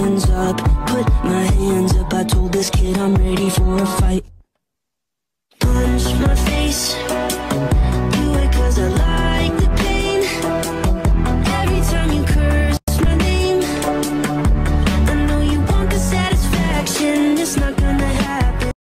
hands up, put my hands up. I told this kid I'm ready for a fight. Punch my face.